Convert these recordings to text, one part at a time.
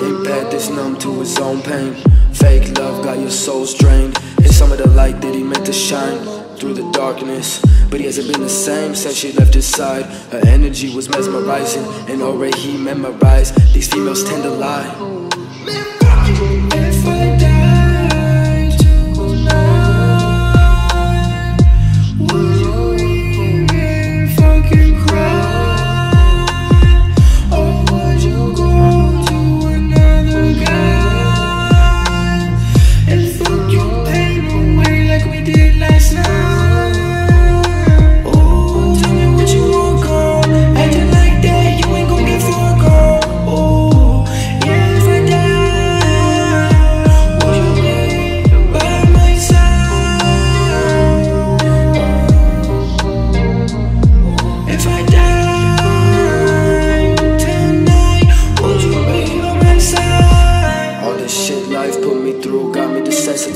Ain't bad this numb to his own pain. Fake love got your soul strained. And some of the light that he meant to shine through the darkness. But he hasn't been the same since she left his side. Her energy was mesmerizing, and already he memorized. These females tend to lie. If I die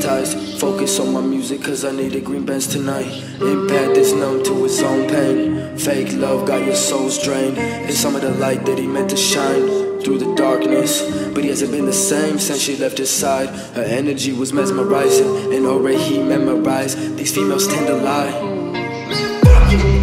desensitized. Focus on my music cause I need a green bands tonight. Bad this numb to his own pain. Fake love got your soul drained. And some of the light that he meant to shine through the darkness. But he hasn't been the same since she left his side. Her energy was mesmerizing, and already he memorized. These females tend to lie.